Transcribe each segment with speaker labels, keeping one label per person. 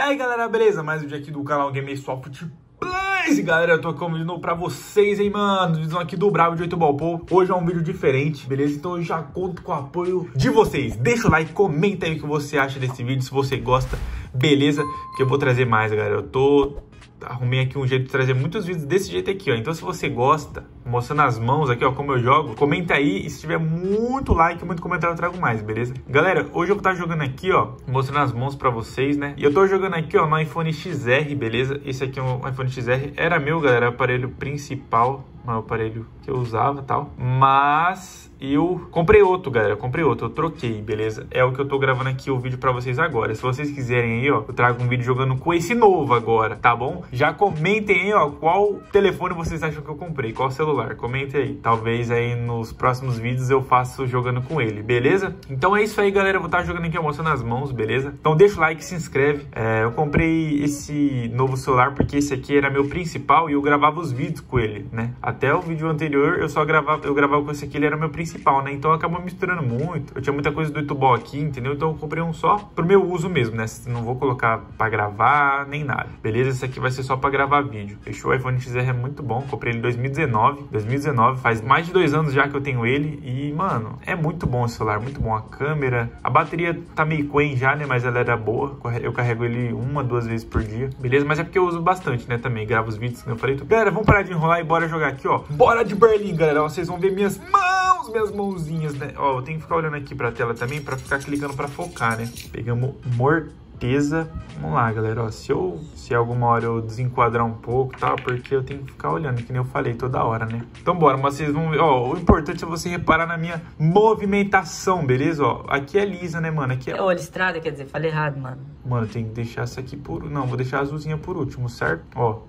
Speaker 1: E aí galera, beleza? Mais um dia aqui do canal Game Soft Plays Galera, eu tô com um vídeo novo pra vocês, hein, mano Vídeo aqui do Bravo de 8 Ball Pô Hoje é um vídeo diferente, beleza? Então eu já conto com o apoio de vocês Deixa o like, comenta aí o que você acha desse vídeo Se você gosta, beleza? Porque eu vou trazer mais, galera Eu tô arrumei aqui um jeito de trazer muitos vídeos desse jeito aqui, ó. Então se você gosta, mostrando as mãos aqui, ó, como eu jogo, comenta aí e se tiver muito like, muito comentário, eu trago mais, beleza? Galera, hoje eu vou estar jogando aqui, ó, mostrando as mãos pra vocês, né? E eu tô jogando aqui, ó, no iPhone XR, beleza? Esse aqui é um iPhone XR, era meu, galera, aparelho principal, o aparelho eu usava tal. Mas eu comprei outro, galera. comprei outro, eu troquei, beleza? É o que eu tô gravando aqui o vídeo pra vocês agora. Se vocês quiserem aí, ó, eu trago um vídeo jogando com esse novo agora, tá bom? Já comentem aí, ó, qual telefone vocês acham que eu comprei, qual celular. Comentem aí. Talvez aí nos próximos vídeos eu faça jogando com ele, beleza? Então é isso aí, galera. Eu vou estar jogando aqui mostrando as mãos, beleza? Então deixa o like, se inscreve. É, eu comprei esse novo celular porque esse aqui era meu principal e eu gravava os vídeos com ele, né? Até o vídeo anterior eu só gravava, eu gravava com esse aqui, ele era meu principal né? Então acabou misturando muito. Eu tinha muita coisa do YouTube aqui, entendeu? Então eu comprei um só pro meu uso mesmo, né? Não vou colocar pra gravar nem nada. Beleza? Esse aqui vai ser só pra gravar vídeo. Fechou? O iPhone XR é muito bom. Comprei ele em 2019. 2019, faz mais de dois anos já que eu tenho ele. E, mano, é muito bom o celular, muito bom a câmera. A bateria tá meio quen já, né? Mas ela era boa. Eu carrego ele uma, duas vezes por dia. Beleza? Mas é porque eu uso bastante, né? Também gravo os vídeos, como eu falei. Galera, vamos parar de enrolar e bora jogar aqui, ó. Bora de Berlim, galera. Vocês vão ver minhas mãos, minhas minhas mãozinhas, né? Ó, eu tenho que ficar olhando aqui pra tela também pra ficar clicando pra focar, né? Pegamos morteza. Vamos lá, galera, ó, se eu, se alguma hora eu desenquadrar um pouco, tá? Porque eu tenho que ficar olhando, que nem eu falei toda hora, né? Então bora, mas vocês vão ver, ó, o importante é você reparar na minha movimentação, beleza? Ó, aqui é lisa, né, mano? Aqui é...
Speaker 2: Olha, estrada, quer dizer, falei errado, mano.
Speaker 1: Mano, tem que deixar essa aqui por... Não, vou deixar a azulzinha por último, certo? Ó.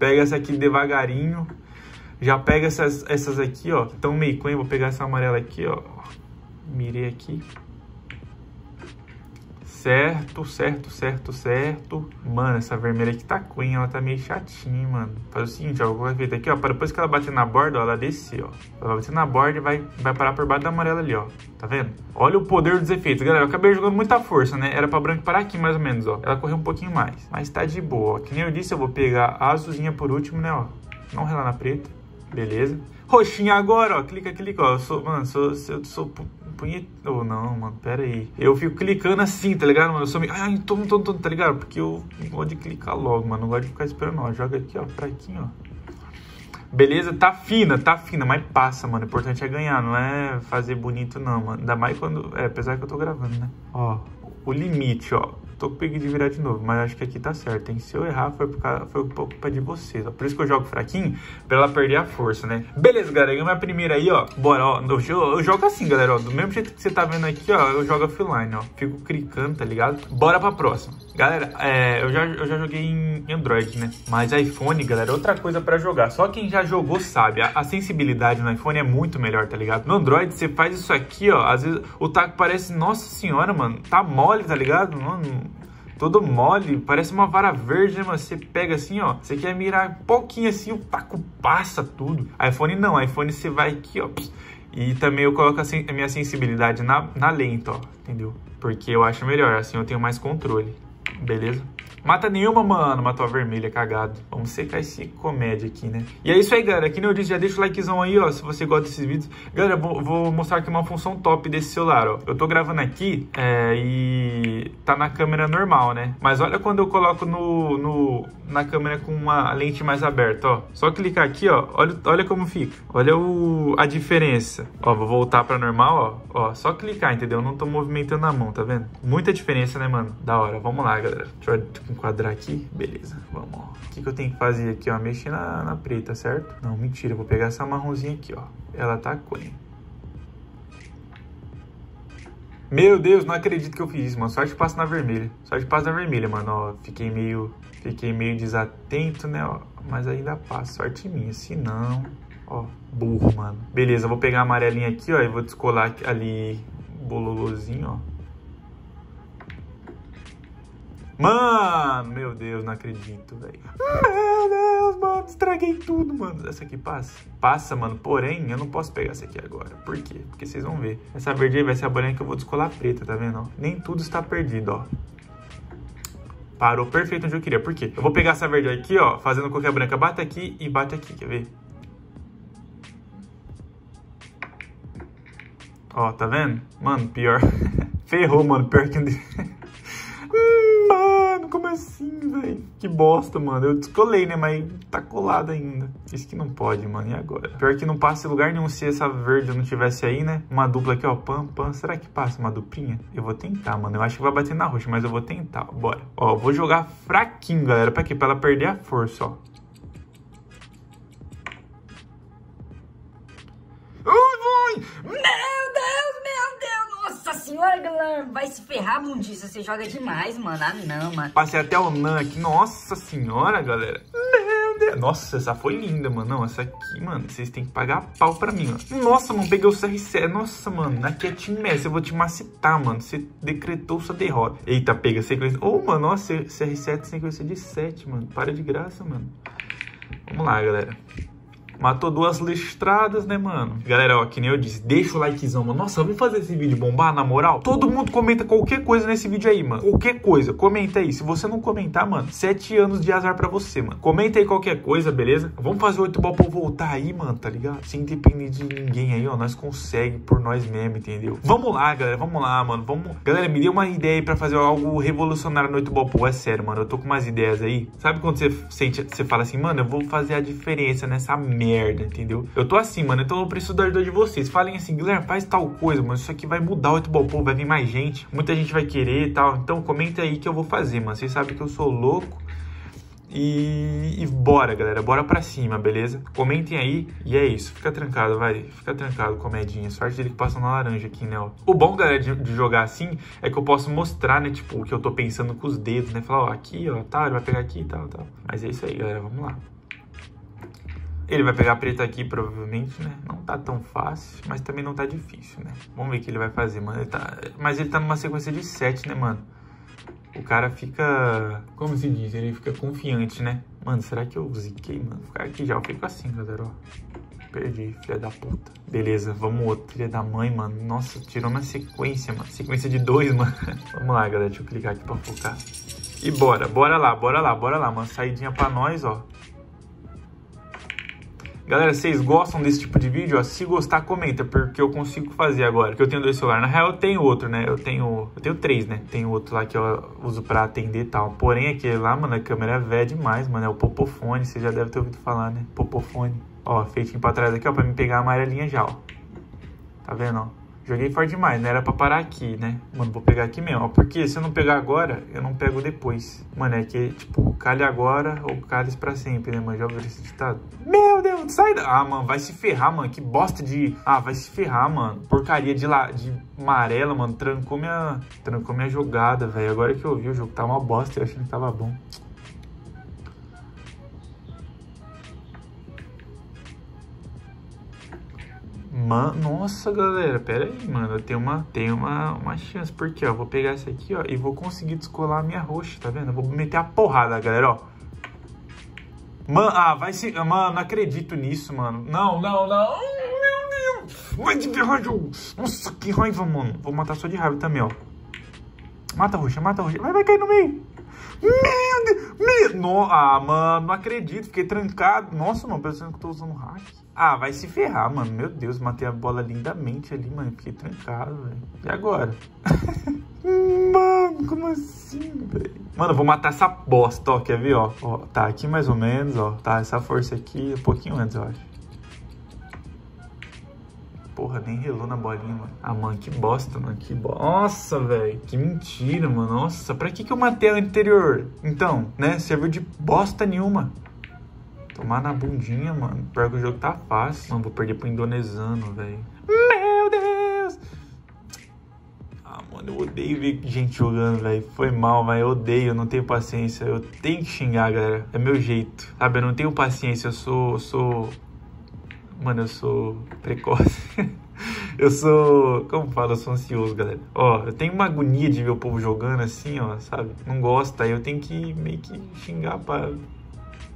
Speaker 1: Pega essa aqui devagarinho. Já pega essas, essas aqui, ó, estão meio quen. Vou pegar essa amarela aqui, ó. Mirei aqui. Certo, certo, certo, certo. Mano, essa vermelha aqui tá quen, ela tá meio chatinha, mano. Faz o seguinte, ó, vou colocar efeito aqui, ó. Para depois que ela bater na borda, ó, ela descer, ó. Ela vai bater na borda e vai, vai parar por baixo da amarela ali, ó. Tá vendo? Olha o poder dos efeitos. Galera, eu acabei jogando muita força, né? Era pra branco parar aqui, mais ou menos, ó. Ela correu um pouquinho mais. Mas tá de boa, ó. Que nem eu disse, eu vou pegar a azulzinha por último, né, ó. Não relar na preta. Beleza. Roxinha agora, ó. Clica, clica, ó. Eu sou, mano, sou, eu sou punhet... Oh, não, mano, pera aí. Eu fico clicando assim, tá ligado, mano? Eu sou meio... Ai, tom, tom, tom, tá ligado? Porque eu gosto de clicar logo, mano. Não gosto de ficar esperando, ó. Joga aqui, ó, fraquinho, ó. Beleza? Tá fina, tá fina, mas passa, mano. O importante é ganhar, não é fazer bonito, não, mano. Ainda mais quando... É, apesar que eu tô gravando, né? Ó, o limite, ó tô preguiça de virar de novo, mas acho que aqui tá certo, hein? Se eu errar, foi por, causa, foi por culpa de vocês, ó. Por isso que eu jogo fraquinho, pra ela perder a força, né? Beleza, galera, ganhei minha primeira aí, ó. Bora, ó. Eu, eu, jogo assim, galera, ó. Do mesmo jeito que você tá vendo aqui, ó, eu jogo offline, ó. Fico clicando, tá ligado? Bora pra próxima. Galera, é, eu, já, eu já joguei em Android, né? Mas iPhone, galera, é outra coisa pra jogar. Só quem já jogou sabe, a, a sensibilidade no iPhone é muito melhor, tá ligado? No Android, você faz isso aqui, ó. Às vezes o taco parece, nossa senhora, mano, tá mole, tá ligado? Mano, todo mole, parece uma vara verde, né, mano? Você pega assim, ó, você quer mirar um pouquinho assim, o taco passa tudo. iPhone não, iPhone você vai aqui, ó, e também eu coloco a minha sensibilidade na, na lenta, ó, entendeu? Porque eu acho melhor, assim eu tenho mais controle, beleza? Mata nenhuma, mano. Matou a vermelha, cagado. Vamos secar esse comédia aqui, né? E é isso aí, galera. Aqui nem eu disse, já deixa o likezão aí, ó, se você gosta desses vídeos. Galera, vou, vou mostrar aqui uma função top desse celular, ó. Eu tô gravando aqui é, e tá na câmera normal, né? Mas olha quando eu coloco no, no, na câmera com uma lente mais aberta, ó. Só clicar aqui, ó. Olha, olha como fica. Olha o, a diferença. Ó, vou voltar pra normal, ó. Ó, só clicar, entendeu? Eu não tô movimentando a mão, tá vendo? Muita diferença, né, mano? Da hora. Vamos lá, galera. Deixa eu enquadrar aqui. Beleza, vamos, ó. O que, que eu tenho que fazer aqui, ó? Mexer na, na preta, certo? Não, mentira. Vou pegar essa marronzinha aqui, ó. Ela tá quen. Meu Deus, não acredito que eu fiz isso, mano. Só de passo na vermelha. Só de passo na vermelha, mano. Ó, fiquei meio, fiquei meio desatento, né, ó. Mas ainda passa. Sorte minha. Se não, ó, burro, mano. Beleza, vou pegar a amarelinha aqui, ó. E vou descolar ali bololozinho, ó. Mano, meu Deus, não acredito, velho. Meu Deus, mano, estraguei tudo, mano. Essa aqui passa? Passa, mano, porém, eu não posso pegar essa aqui agora. Por quê? Porque vocês vão ver. Essa verde aí vai ser a bolinha que eu vou descolar preta, tá vendo? Nem tudo está perdido, ó. Parou perfeito onde eu queria. Por quê? Eu vou pegar essa verde aqui, ó, fazendo com que a branca bata aqui e bate aqui, quer ver? Ó, tá vendo? Mano, pior. Ferrou, mano. Pior que... como assim, velho? Que bosta, mano. Eu descolei, né? Mas tá colado ainda. Isso que não pode, mano. E agora? Pior que não passa em lugar nenhum se essa verde não tivesse aí, né? Uma dupla aqui, ó. Pam, pam. Será que passa uma duplinha? Eu vou tentar, mano. Eu acho que vai bater na roxa, mas eu vou tentar. Bora. Ó, vou jogar fraquinho, galera. Pra quê? Pra ela perder a força, ó.
Speaker 2: Ui, meu Senhora, galera. Vai se ferrar, mundiça. Você joga demais, mano. Ah, não, mano.
Speaker 1: Passei até o Nan aqui. Nossa senhora, galera. Nossa, essa foi linda, mano. Não, essa aqui, mano, vocês têm que pagar pau pra mim, ó. Nossa, mano, peguei o CR7. Nossa, mano, aqui é time S. Eu vou te macitar, mano. Você decretou sua derrota. Eita, pega sequência. Ô, oh, mano, nossa, CR7 sequência de 7, mano. Para de graça, mano. Vamos lá, galera. Matou duas listradas, né, mano? Galera, ó, que nem eu disse, deixa o likezão, mano. Nossa, vamos fazer esse vídeo bombar, na moral? Todo mundo comenta qualquer coisa nesse vídeo aí, mano. Qualquer coisa, comenta aí. Se você não comentar, mano, sete anos de azar pra você, mano. Comenta aí qualquer coisa, beleza? Vamos fazer oito ball voltar aí, mano, tá ligado? Sem depender de ninguém aí, ó. Nós consegue por nós mesmo, entendeu? Vamos lá, galera, vamos lá, mano. Vamos... Galera, me dê uma ideia aí pra fazer algo revolucionário no oito ball. É sério, mano. Eu tô com umas ideias aí. Sabe quando você sente, você fala assim, mano, eu vou fazer a diferença nessa merda merda, entendeu? Eu tô assim, mano, então eu preciso da ajuda de vocês. Falem assim, Guilherme, faz tal coisa, mano, isso aqui vai mudar o Povo, vai vir mais gente, muita gente vai querer e tal. Então comenta aí que eu vou fazer, mano. Vocês sabem que eu sou louco. E, e, bora, galera, bora pra cima, beleza? Comentem aí e é isso. Fica trancado, vai. Fica trancado, comedinha. Sorte dele que passa na laranja aqui, né? O bom, galera, de, de, jogar assim é que eu posso mostrar, né? Tipo, o que eu tô pensando com os dedos, né? Falar, ó, aqui, ó, tá, ele vai pegar aqui e tal, tal. Mas é isso aí, galera, vamos lá. Ele vai pegar preta aqui, provavelmente, né? Não tá tão fácil, mas também não tá difícil, né? Vamos ver o que ele vai fazer, mano. Ele tá... Mas ele tá numa sequência de 7, né, mano? O cara fica... Como se diz? Ele fica confiante, né? Mano, será que eu ziquei, mano? Ficar aqui já. Eu fico assim, galera, ó. Perdi, filha da puta. Beleza, vamos outro. Filha da mãe, mano. Nossa, tirou na sequência, mano. Sequência de dois, mano. vamos lá, galera. Deixa eu clicar aqui pra focar. E bora, bora lá, bora lá, bora lá, mano. Saidinha pra nós, ó. Galera, vocês gostam desse tipo de vídeo? Ó, se gostar, comenta, porque eu consigo fazer agora. Porque eu tenho dois celulares. Na real, eu tenho outro, né? Eu tenho, eu tenho três, né? Tenho outro lá que eu uso pra atender e tal. Porém, aquele lá, mano, a câmera é velha demais, mano. É o Popofone, você já deve ter ouvido falar, né? Popofone. Ó, feitinho pra trás aqui, ó, pra me pegar a amarelinha já, ó. Tá vendo, ó? Joguei forte demais, né? Era pra parar aqui, né? Mano, vou pegar aqui mesmo. Porque se eu não pegar agora, eu não pego depois. Mano, é que, tipo, calhe agora ou cales pra sempre, né, mano? Já ouviu esse ditado? Meu Deus, sai da... Ah, mano, vai se ferrar, mano. Que bosta de... Ah, vai se ferrar, mano. Porcaria de, la... de amarela, mano. Trancou minha... Trancou minha jogada, velho. Agora que eu vi, o jogo tá uma bosta. Eu achei que tava bom. Man, nossa, galera, pera aí, mano. Tenho uma, tenho uma, uma chance. Porque, ó, vou pegar essa aqui, ó, e vou conseguir descolar a minha roxa, tá vendo? Eu vou meter a porrada, galera, ó. Mano, ah, vai se... Mano, não acredito nisso, mano. Não, não, não. Meu Deus. Vai de ferragem. Nossa, que raiva, mano. Vou matar só de raiva também, ó. Mata a roxa, mata a roxa. Vai, vai cair no meio. Meu Deus. Meu... No... Ah, mano, não acredito. Fiquei trancado. Nossa, mano, pensando que eu tô usando hack. Ah, vai se ferrar, mano. Meu Deus, matei a bola lindamente ali, mano. Fiquei trancado, velho. E agora? mano, como assim, velho? Mano, eu vou matar essa bosta, ó. Quer ver, ó? ó? Tá aqui mais ou menos, ó. Tá, essa força aqui, um pouquinho antes, eu acho. Porra, nem relou na bolinha, mano. Ah, mano, que bosta, mano. Que bosta. Nossa, velho. Que mentira, mano. Nossa, pra que que eu matei a anterior? Então, né? Serviu de bosta nenhuma. Tomar na bundinha, mano. Pior que o jogo tá fácil. Mano, vou perder pro indonesano, velho. Meu Deus! Ah, mano, eu odeio ver gente jogando, velho. Foi mal, mas eu odeio, eu não tenho paciência. Eu tenho que xingar, galera. É meu jeito. Sabe, eu não tenho paciência. Eu sou. Eu sou. Mano, eu sou precoce. eu sou. Como fala? Eu sou ansioso, galera. Ó, eu tenho uma agonia de ver o povo jogando assim, ó, sabe? Não gosta. Aí eu tenho que meio que xingar pra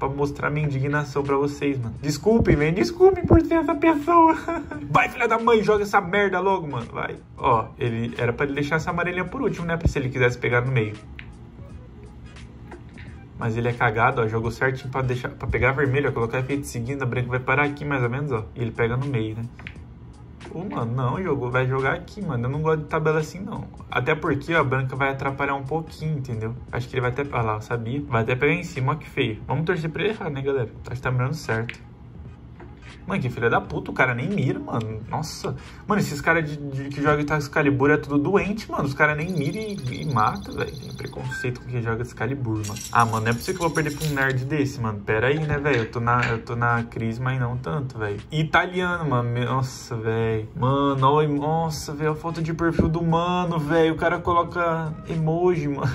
Speaker 1: pra mostrar minha indignação pra vocês, mano. Desculpem, velho. Desculpem por ser essa pessoa. Vai, filha da mãe, joga essa merda logo, mano. Vai. Ó, ele era pra ele deixar essa amarelinha por último, né? Se ele quisesse pegar no meio. Mas ele é cagado, ó. Jogou certinho pra, deixar, pra pegar vermelho. Colocar efeito seguindo, a branca vai parar aqui mais ou menos, ó. E ele pega no meio, né? Pô, mano, não, jogou, vai jogar aqui, mano. Eu não gosto de tabela assim, não. Até porque a branca vai atrapalhar um pouquinho, entendeu? Acho que ele vai até. Olha lá, sabia? Vai até pegar em cima, ó que feio. Vamos torcer pra ele errar, né, galera? Acho que tá mirando certo. Mano, que filha da puta, o cara nem mira, mano. Nossa. Mano, esses caras de, de, que jogam Excalibur é tudo doente, mano. Os caras nem miram e, e matam, velho. Tem preconceito com quem joga Excalibur, mano. Ah, mano, não é possível que eu vou perder pra um nerd desse, mano. Pera aí, né, velho? Eu, tô na, eu tô na crise, mas não tanto, velho. Italiano, mano. Nossa, velho. Mano, nossa, velho. A foto de perfil do mano, velho. O cara coloca emoji, mano.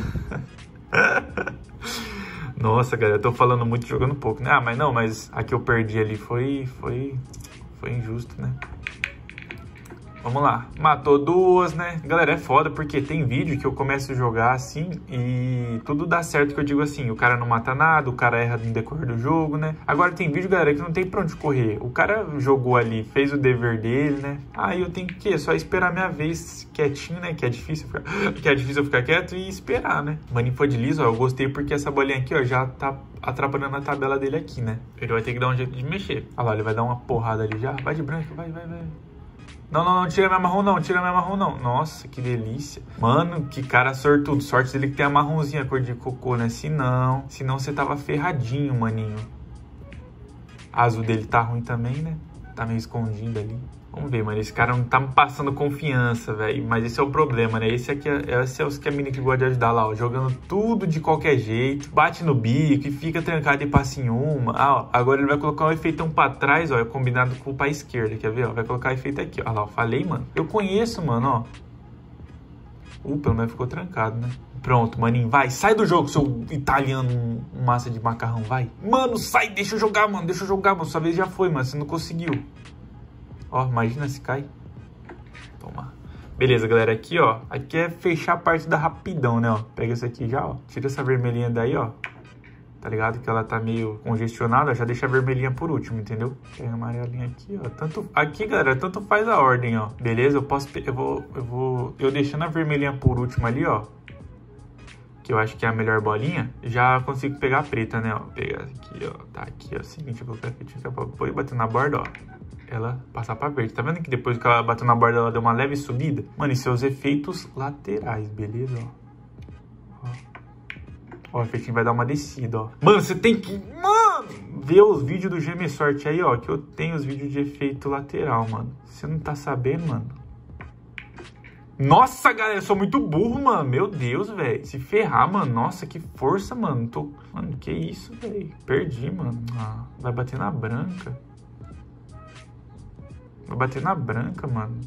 Speaker 1: Nossa, galera, eu tô falando muito jogando pouco, né? Ah, mas não, mas a que eu perdi ali foi, foi, foi injusto, né? Vamos lá. Matou duas, né? Galera, é foda porque tem vídeo que eu começo a jogar assim e tudo dá certo que eu digo assim, o cara não mata nada, o cara erra no decorrer do jogo, né? Agora tem vídeo, galera, que não tem pra onde correr. O cara jogou ali, fez o dever dele, né? Aí eu tenho que só esperar minha vez quietinho, né? Que é difícil ficar, que é difícil ficar quieto e esperar, né? Liso, ó, eu gostei porque essa bolinha aqui, ó, já tá atrapalhando a tabela dele aqui, né? Ele vai ter que dar um jeito de mexer. Olha lá, ele vai dar uma porrada ali já. Vai de branco, vai, vai, vai. Não, não, não, tira minha marrom não, tira minha marrom não. Nossa, que delícia. Mano, que cara sortudo. Sorte dele que tem a marronzinha, cor de cocô, né? Se não, se não você tava ferradinho, maninho. A azul dele tá ruim também, né? Tá meio escondido ali. Vamos ver, mano. Esse cara não tá me passando confiança, velho. Mas esse é o problema, né? Esse aqui é, esse é os que a menina que gosta de ajudar lá, ó. Jogando tudo de qualquer jeito. Bate no bico e fica trancado e passa em uma. Ah, ó. Agora ele vai colocar um efeitão pra trás, ó. É combinado com o pra esquerda, quer ver? Ó? Vai colocar efeito aqui, ó. Lá, ó. Falei, mano. Eu conheço, mano, ó. Uh, pelo menos ficou trancado, né? Pronto, maninho, vai, sai do jogo, seu italiano massa de macarrão, vai. Mano, sai, deixa eu jogar, mano, deixa eu jogar, mano. Sua vez já foi, mano, você não conseguiu. Ó, imagina se cai. Toma. Beleza, galera, aqui, ó. Aqui é fechar a parte da rapidão, né, ó. Pega essa aqui já, ó. Tira essa vermelhinha daí, ó. Tá ligado? Que ela tá meio congestionada, já deixa a vermelhinha por último, entendeu? Pega a amarelinha aqui, ó. Tanto, aqui, galera, tanto faz a ordem, ó. Beleza? Eu posso... Eu vou... Eu vou... Eu deixando a vermelhinha por último ali, ó. Que eu acho que é a melhor bolinha. Já consigo pegar a preta, né, ó. Pegar aqui, ó. Tá aqui, ó. Seguinte, eu vou colocar aqui. Depois bater na borda, ó ela passar pra verde. Tá vendo que depois que ela bateu na borda, ela deu uma leve subida? Mano, e seus efeitos laterais, beleza? Ó, ó o efeitinho vai dar uma descida, ó. Mano, você tem que... Mano, ver os vídeos do Gm Sorte aí, ó, que eu tenho os vídeos de efeito lateral, mano. Você não tá sabendo, mano? Nossa, galera, eu sou muito burro, mano. Meu Deus, velho. Se ferrar, mano. Nossa, que força, mano. Tô... Mano, que isso, velho. Perdi, mano. Ah, vai bater na branca. Vou bater na branca, mano.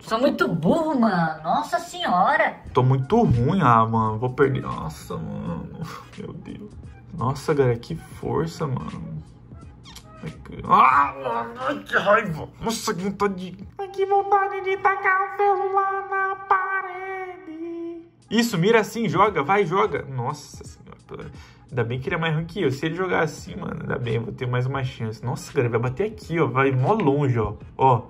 Speaker 2: Sou muito burro, mano. Nossa senhora.
Speaker 1: Tô muito ruim, ah, mano. Vou perder. Nossa, mano. Meu Deus. Nossa, galera, que força, mano. Ah, mano, que raiva. Nossa, que vontade de... Que vontade de tacar o celular na parede. Isso, mira assim, joga, vai, joga. Nossa senhora. Ainda bem que ele é mais ruim que eu. Se ele jogar assim, mano, ainda bem, eu vou ter mais uma chance. Nossa, cara, vai bater aqui, ó. Vai mó longe, ó. Ó.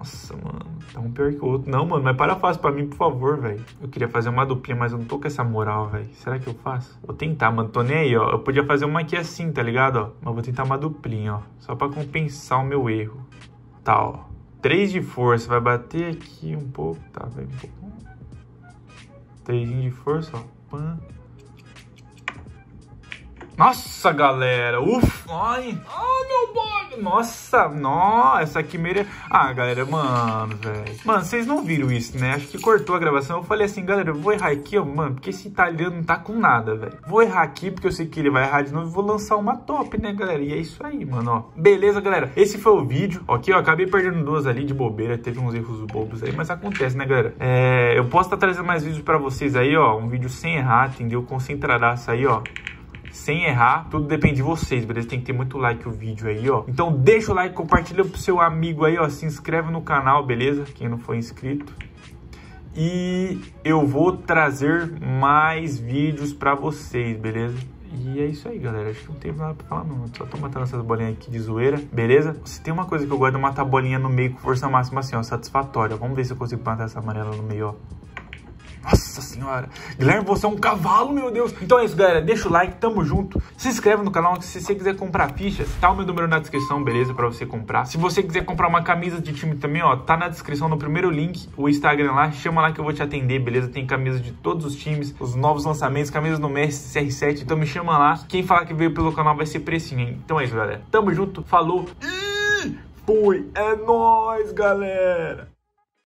Speaker 1: Nossa, mano. Tá um pior que o outro. Não, mano, mas para fácil pra mim, por favor, velho. Eu queria fazer uma duplinha, mas eu não tô com essa moral, velho. Será que eu faço? Vou tentar, mano. Tô nem aí, ó. Eu podia fazer uma aqui assim, tá ligado, ó? Mas vou tentar uma duplinha, ó. Só pra compensar o meu erro. Tá, ó. 3 de força. Vai bater aqui um pouco. Tá, vai um pouco. 3 de força, ó. Pã. Nossa, galera. Ufa. Ai. Ai, meu boy. Nossa, nossa, essa aqui mere... Ah, galera, mano, velho. Mano, vocês não viram isso, né? Acho que cortou a gravação. Eu falei assim, galera, eu vou errar aqui, ó, mano, porque esse italiano não tá com nada, velho. Vou errar aqui, porque eu sei que ele vai errar de novo vou lançar uma top, né, galera? E é isso aí, mano, ó. Beleza, galera? Esse foi o vídeo. Ok, ó, acabei perdendo duas ali de bobeira. Teve uns erros bobos aí, mas acontece, né, galera? É, eu posso estar tá trazendo mais vídeos pra vocês aí, ó. Um vídeo sem errar, entendeu? Concentradaço aí, ó sem errar. Tudo depende de vocês, beleza? Tem que ter muito like o vídeo aí, ó. Então deixa o like, compartilha pro seu amigo aí, ó. Se inscreve no canal, beleza? Quem não for inscrito. E eu vou trazer mais vídeos pra vocês, beleza? E é isso aí, galera. Acho que não tem nada pra falar, não. Só tô matando essas bolinhas aqui de zoeira, beleza? Se tem uma coisa que eu gosto de matar bolinha no meio com força máxima, assim, ó, satisfatória. Vamos ver se eu consigo matar essa amarela no meio, ó. Nossa senhora. Guilherme, você é um cavalo, meu Deus. Então é isso, galera. Deixa o like, tamo junto. Se inscreve no canal se você quiser comprar fichas. Tá o meu número na descrição, beleza? Pra você comprar. Se você quiser comprar uma camisa de time também, ó, tá na descrição no primeiro link, o Instagram lá. Chama lá que eu vou te atender, beleza? Tem camisa de todos os times, os novos lançamentos, camisas no Messi, CR7. Então me chama lá. Quem falar que veio pelo canal vai ser precinho, hein? Então é isso, galera. Tamo junto. Falou. E fui. É nóis, galera.